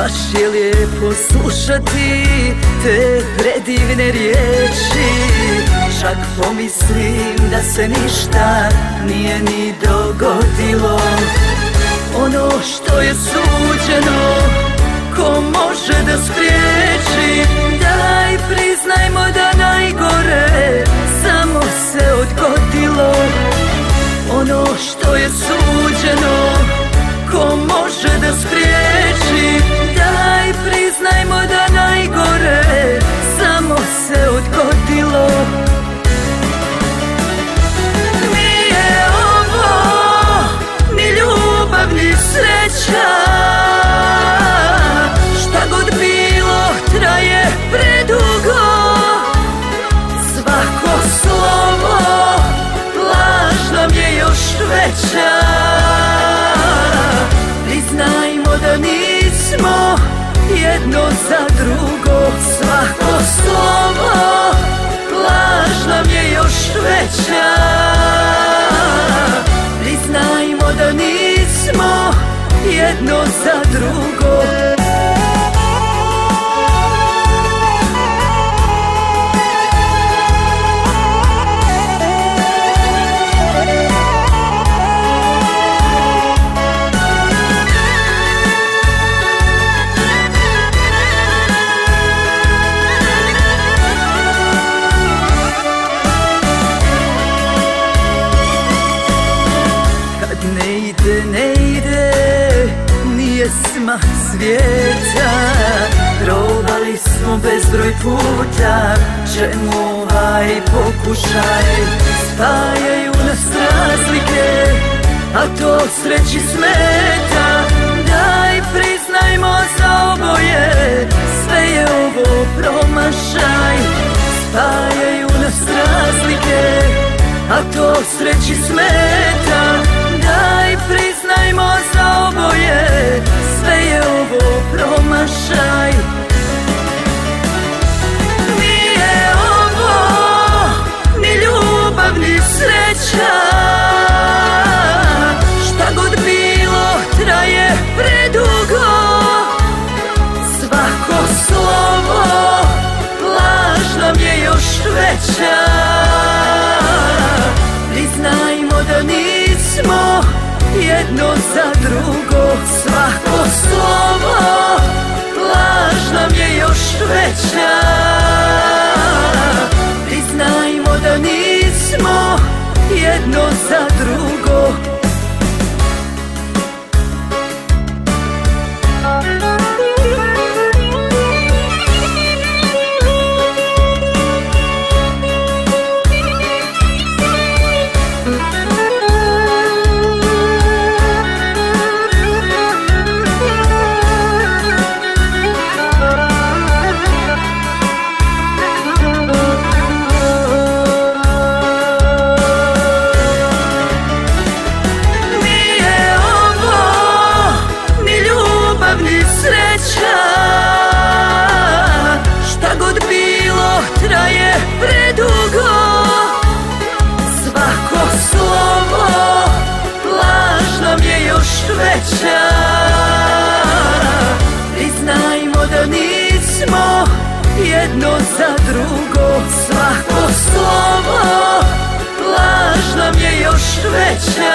Baš je lijepo slušati te predivne riječi. Čak pomislim da se ništa nije ni dogodilo. Ono što je suđeno, ko može da spriječi jedno za drugo. Ne ide, ne ide, nije smak svijeta Probali smo bezbroj puta, čemu ovaj pokušaj? Spajaju nas razlike, a to sreći smeta. Daj priznajmo za oboje, sve je ovo promašaj. Spajaju nas razlike, a to sreći smeta promašaj veća Priznajmo da nismo jedno jedno za drugo Svako slovo laž nam je još veća.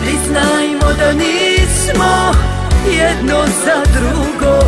Priznajmo da nismo jedno za drugo